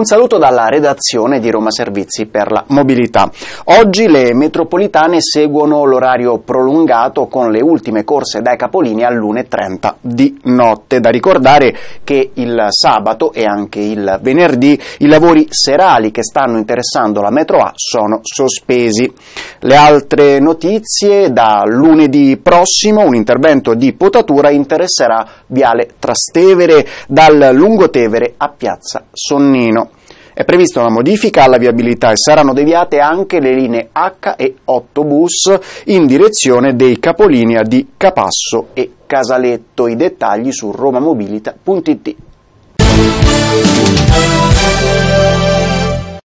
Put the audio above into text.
Un saluto dalla redazione di Roma Servizi per la Mobilità. Oggi le metropolitane seguono l'orario prolungato con le ultime corse dai capolinea all'1.30 di notte. Da ricordare che il sabato e anche il venerdì i lavori serali che stanno interessando la metro A sono sospesi. Le altre notizie da lunedì prossimo un intervento di potatura interesserà Viale Trastevere dal Lungotevere a Piazza Sonnino. È prevista una modifica alla viabilità e saranno deviate anche le linee H e 8 bus in direzione dei capolinea di Capasso e Casaletto. I dettagli su romamobilita.it.